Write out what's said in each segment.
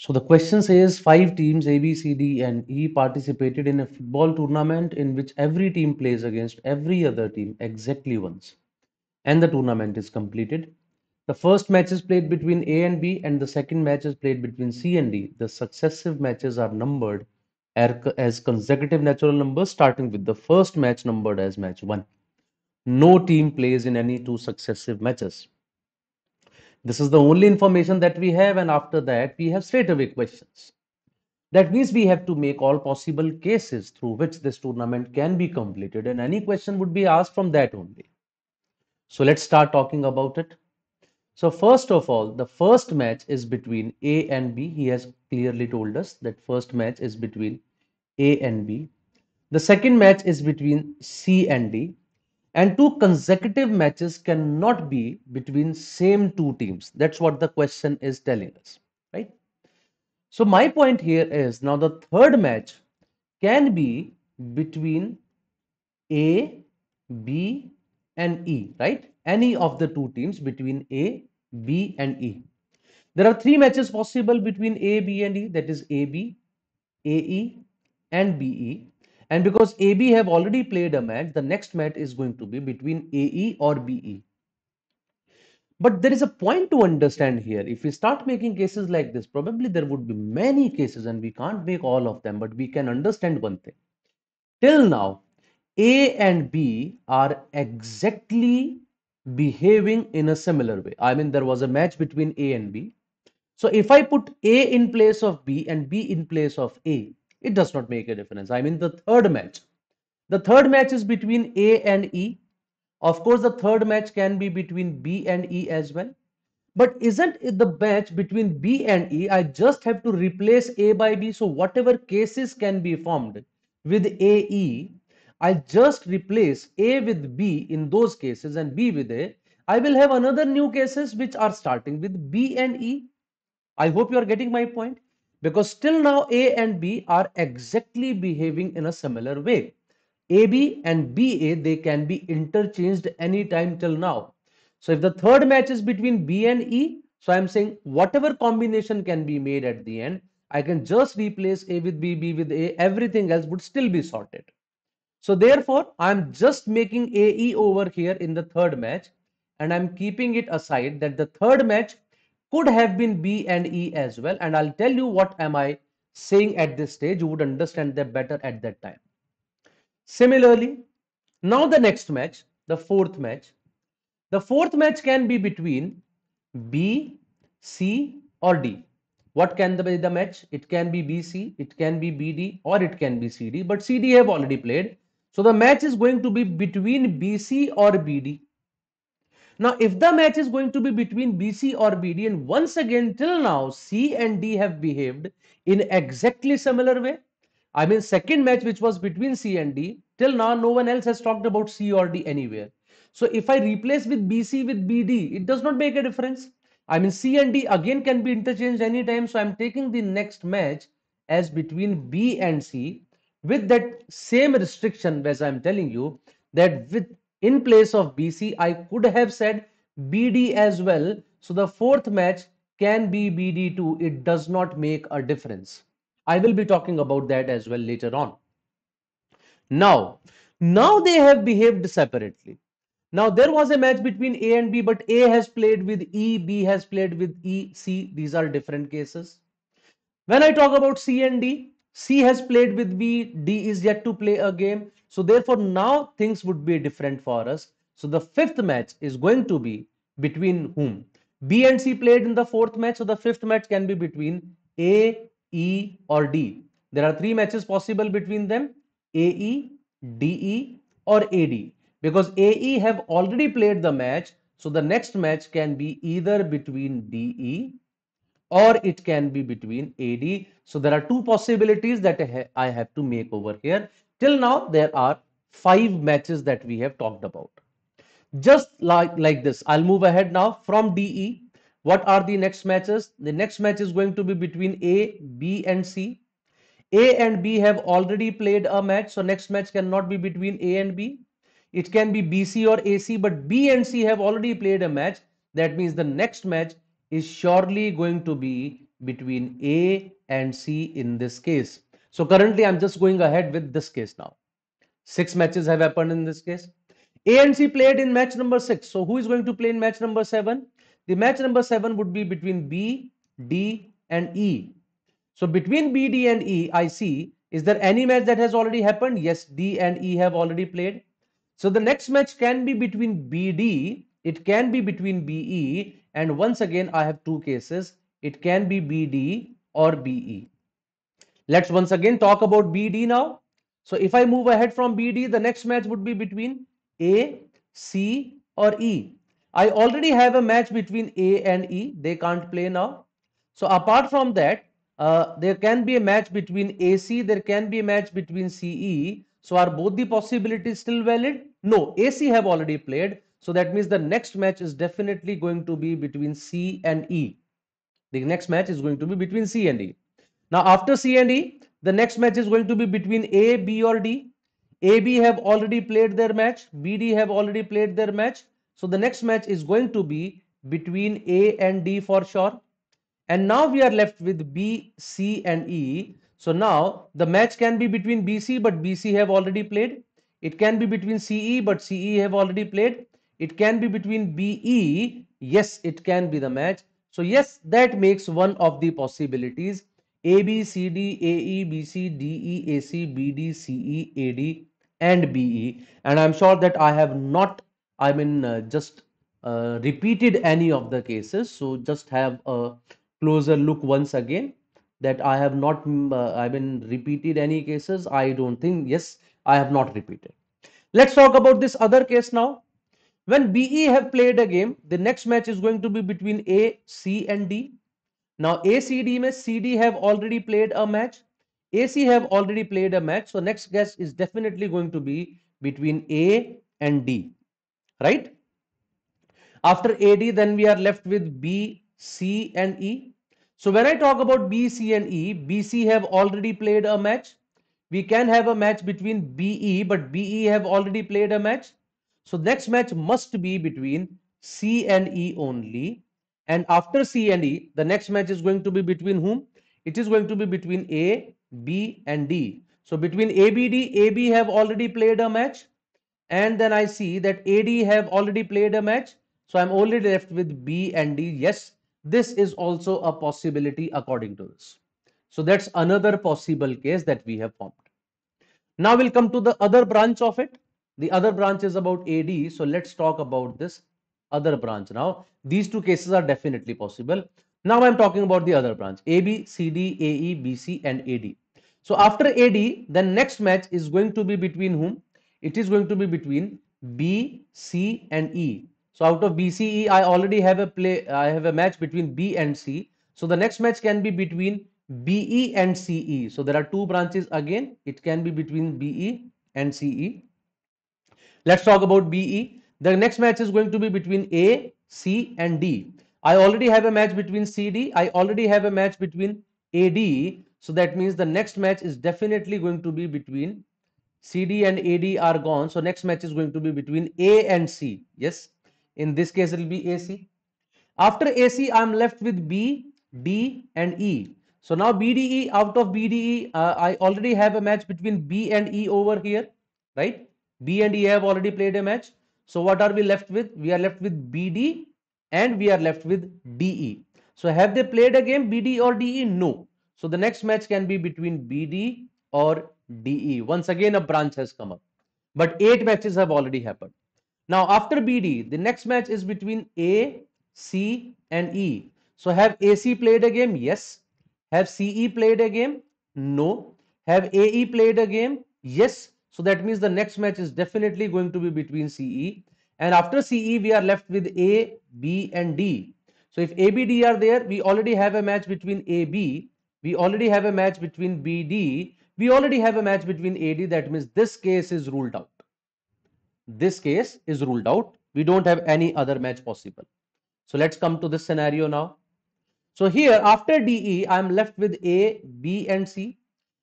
So the question says five teams A, B, C, D, and E participated in a football tournament in which every team plays against every other team exactly once, and the tournament is completed. The first match is played between A and B, and the second match is played between C and D. The successive matches are numbered er, as consecutive natural numbers, starting with the first match numbered as match 1. No team plays in any two successive matches. This is the only information that we have and after that we have straight away questions. That means we have to make all possible cases through which this tournament can be completed and any question would be asked from that only. So let's start talking about it. So first of all, the first match is between A and B. He has clearly told us that first match is between A and B. The second match is between C and D and two consecutive matches cannot be between same two teams. That's what the question is telling us right? So my point here is now the third match can be between a b and e right? Any of the two teams between a b and e. There are three matches possible between a b and e. That is ab ae and be and because AB have already played a match, the next match is going to be between AE or BE. But there is a point to understand here. If we start making cases like this, probably there would be many cases and we can't make all of them, but we can understand one thing. Till now, A and B are exactly behaving in a similar way. I mean, there was a match between A and B. So if I put A in place of B and B in place of A, it does not make a difference. I mean, the third match. The third match is between A and E. Of course, the third match can be between B and E as well. But isn't it the match between B and E? I just have to replace A by B. So whatever cases can be formed with AE, I just replace A with B in those cases and B with A. I will have another new cases which are starting with B and E. I hope you are getting my point because still now A and B are exactly behaving in a similar way. AB and BA, they can be interchanged anytime till now. So if the third match is between B and E, so I'm saying whatever combination can be made at the end, I can just replace A with B, B with A, everything else would still be sorted. So therefore, I'm just making AE over here in the third match and I'm keeping it aside that the third match could have been B and E as well. And I'll tell you what am I saying at this stage. You would understand that better at that time. Similarly, now the next match, the fourth match. The fourth match can be between B, C or D. What can be the match? It can be BC, it can be BD or it can be CD. But CD have already played. So the match is going to be between BC or BD. Now, if the match is going to be between BC or BD, and once again, till now, C and D have behaved in exactly similar way. I mean, second match which was between C and D, till now, no one else has talked about C or D anywhere. So, if I replace with BC with BD, it does not make a difference. I mean, C and D again can be interchanged anytime. So, I'm taking the next match as between B and C with that same restriction as I'm telling you that with in place of BC, I could have said BD as well. So the fourth match can be BD2. It does not make a difference. I will be talking about that as well later on. Now, now they have behaved separately. Now there was a match between A and B, but A has played with E, B has played with E, C. These are different cases. When I talk about C and D, C has played with B, D is yet to play a game. So therefore now things would be different for us. So the fifth match is going to be between whom? B and C played in the fourth match. So the fifth match can be between A, E or D. There are three matches possible between them. AE, DE or AD. Because AE have already played the match. So the next match can be either between DE or it can be between AD. So there are two possibilities that I have to make over here. Till now, there are five matches that we have talked about. Just like, like this, I'll move ahead now from DE. What are the next matches? The next match is going to be between A, B and C. A and B have already played a match. So next match cannot be between A and B. It can be BC or AC, but B and C have already played a match. That means the next match is surely going to be between A and C in this case. So currently I'm just going ahead with this case now. Six matches have happened in this case. A and C played in match number six. So who is going to play in match number seven? The match number seven would be between B, D, and E. So between B, D, and E, I see, is there any match that has already happened? Yes, D and E have already played. So the next match can be between BD, it can be between BE, and once again, I have two cases. It can be BD or BE. Let's once again talk about BD now. So if I move ahead from BD, the next match would be between A, C, or E. I already have a match between A and E. They can't play now. So apart from that, uh, there can be a match between AC, there can be a match between CE. So are both the possibilities still valid? No, AC have already played. So that means the next match is definitely going to be between C and E. The next match is going to be between C and E. Now after C and E, the next match is going to be between A, B or D. A, B have already played their match. BD have already played their match. So the next match is going to be between A and D for sure. And now we are left with B, C and E. So now the match can be between BC but BC have already played. It can be between CE but CE have already played. It can be between BE. Yes, it can be the match. So yes, that makes one of the possibilities. A, B, C, D, A, E, B, C, D, E, A, C, B, D, C, E, A, D and BE. And I'm sure that I have not, I mean, uh, just uh, repeated any of the cases. So just have a closer look once again that I have not, mm, uh, I mean, repeated any cases. I don't think, yes, I have not repeated. Let's talk about this other case now. When BE have played a game, the next match is going to be between A, C and D. Now ACD में CD have already played a match. AC have already played a match. So next guess is definitely going to be between A and D, right? After AD, then we are left with B, C and E. So when I talk about B, C and E, BC have already played a match. We can have a match between BE, but BE have already played a match. So next match must be between C and E only. And after C and E, the next match is going to be between whom? It is going to be between A, B and D. So between A, B, D, A, B have already played a match. And then I see that AD have already played a match. So I'm only left with B and D. Yes, this is also a possibility according to this. So that's another possible case that we have formed. Now we'll come to the other branch of it. The other branch is about AD. So let's talk about this other branch now. These two cases are definitely possible. Now I'm talking about the other branch AB, CD, AE, BC and AD. So after AD, the next match is going to be between whom? It is going to be between B, C and E. So out of BCE, I already have a play, I have a match between B and C. So the next match can be between BE and CE. So there are two branches again. It can be between BE and CE. Let's talk about BE. The next match is going to be between A, C and D. I already have a match between CD. I already have a match between AD. So that means the next match is definitely going to be between CD and AD are gone. So next match is going to be between A and C. Yes. In this case, it will be AC. After AC, I'm left with B, D and E. So now BDE out of BDE, uh, I already have a match between B and E over here, right? B and E have already played a match. So what are we left with? We are left with BD and we are left with DE. So have they played a game BD or DE? No. So the next match can be between BD or DE. Once again, a branch has come up. But eight matches have already happened. Now after BD, the next match is between A, C and E. So have AC played a game? Yes. Have CE played a game? No. Have AE played a game? Yes. So that means the next match is definitely going to be between CE. And after CE, we are left with A, B and D. So if ABD are there, we already have a match between AB. We already have a match between BD. We already have a match between AD. That means this case is ruled out. This case is ruled out. We don't have any other match possible. So let's come to this scenario now. So here after DE, I'm left with A, B and C.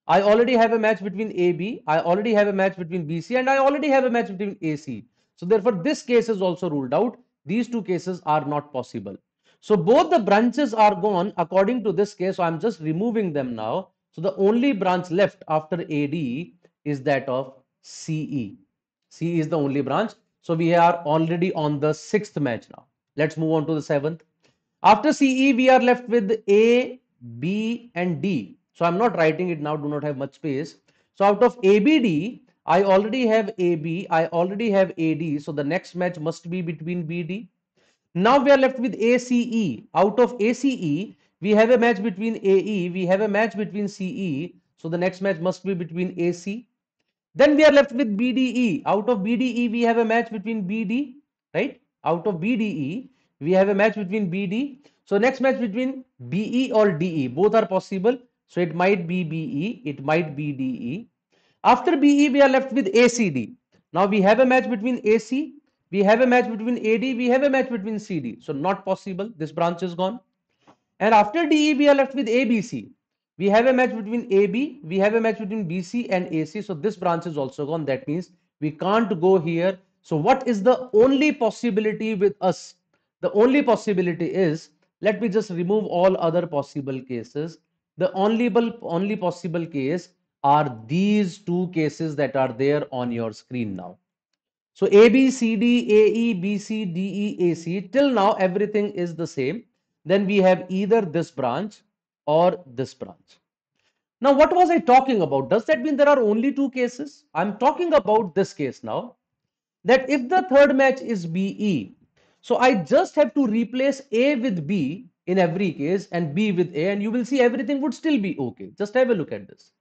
I already have a match between AB, I already have a match between BC and I already have a match between AC. So therefore this case is also ruled out. These two cases are not possible. So both the branches are gone according to this case. So I'm just removing them now. So the only branch left after AD is that of CE. Is the only branch. So we are already on the sixth match now. Let's move on to the seventh. After CE, we are left with A, B, and D. So I'm not writing it now, do not have much space. So out of ABD, I already have AB, I already have AD. So the next match must be between BD. Now we are left with ACE. Out of ACE, we have a match between AE, we have a match between CE. So the next match must be between AC. Then we are left with BDE. Out of BDE, we have a match between BD, right? Out of BDE, we have a match between BD. So next match between BE or DE, both are possible. So it might be BE, it might be DE. After BE, we are left with ACD. Now we have a match between AC, we have a match between AD, we have a match between CD. So not possible. This branch is gone. And after DE, we are left with ABC. We have a match between AB, we have a match between BC and AC. So this branch is also gone. That means we can't go here. So what is the only possibility with us? The only possibility is, let me just remove all other possible cases. The only, only possible case are these two cases that are there on your screen now. So A, B, C, D, A, E, B, C, D, E, A, C, till now everything is the same. Then we have either this branch or this branch. Now what was I talking about? Does that mean there are only two cases? I'm talking about this case now. That if the third match is BE, so I just have to replace A with B in every case and B with A and you will see everything would still be okay. Just have a look at this.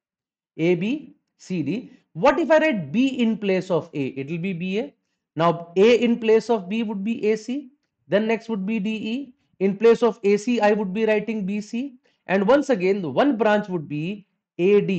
A, B, C, D. What if I write B in place of A? It will be BA. Now A in place of B would be AC. Then next would be DE. In place of AC, I would be writing BC. And once again, the one branch would be AD,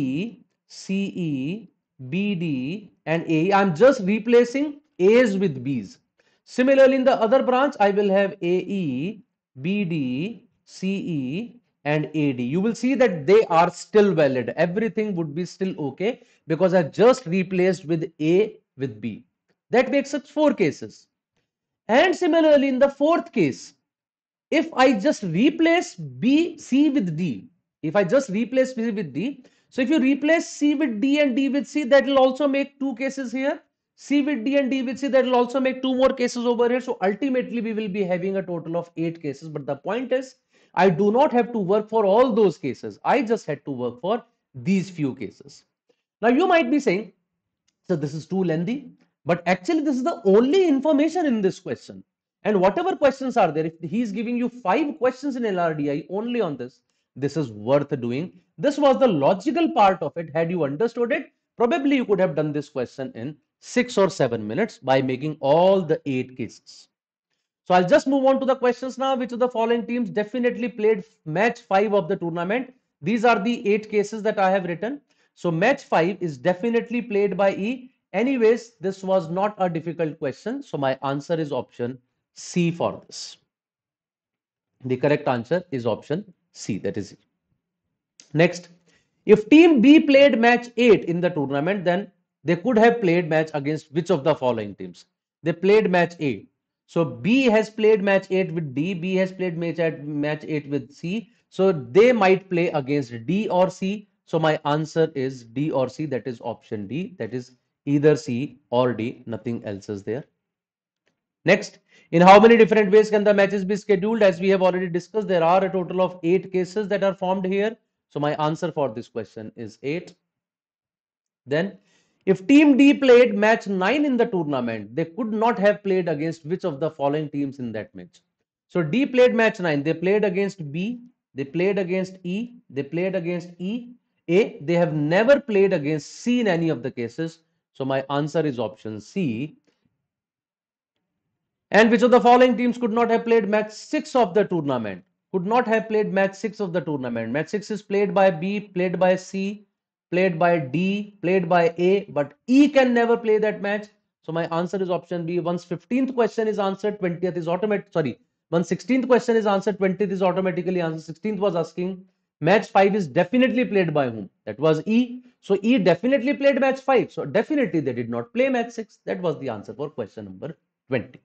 CE, BD, and AE. I'm just replacing A's with B's. Similarly, in the other branch, I will have AE, BD, CE, and AD. You will see that they are still valid. Everything would be still okay because I just replaced with A with B. That makes it four cases. And similarly, in the fourth case, if I just replace B, C with D, if I just replace B with D, so if you replace C with D and D with C, that will also make two cases here. C with D and D with C, that will also make two more cases over here. So ultimately, we will be having a total of eight cases. But the point is, I do not have to work for all those cases. I just had to work for these few cases. Now you might be saying, so this is too lengthy, but actually this is the only information in this question. And whatever questions are there, if he is giving you five questions in LRDI only on this, this is worth doing. This was the logical part of it. Had you understood it, probably you could have done this question in six or seven minutes by making all the eight cases. So I'll just move on to the questions now. Which of the following teams definitely played match 5 of the tournament? These are the 8 cases that I have written. So match 5 is definitely played by E. Anyways, this was not a difficult question. So my answer is option C for this. The correct answer is option C. That is it. Next, if team B played match 8 in the tournament, then they could have played match against which of the following teams? They played match A. So B has played match 8 with D, B has played match, at match 8 with C. So they might play against D or C. So my answer is D or C, that is option D, that is either C or D, nothing else is there. Next, in how many different ways can the matches be scheduled? As we have already discussed, there are a total of 8 cases that are formed here. So my answer for this question is 8. Then if team D played match 9 in the tournament, they could not have played against which of the following teams in that match. So D played match 9. They played against B. They played against E. They played against E. A. They have never played against C in any of the cases. So my answer is option C. And which of the following teams could not have played match 6 of the tournament? Could not have played match 6 of the tournament. Match 6 is played by B, played by C, played by D, played by A, but E can never play that match. So my answer is option B. Once 15th question is answered, 20th is automatic. Sorry, once 16th question is answered, 20th is automatically answered. 16th was asking match 5 is definitely played by whom? That was E. So E definitely played match 5. So definitely they did not play match 6. That was the answer for question number 20.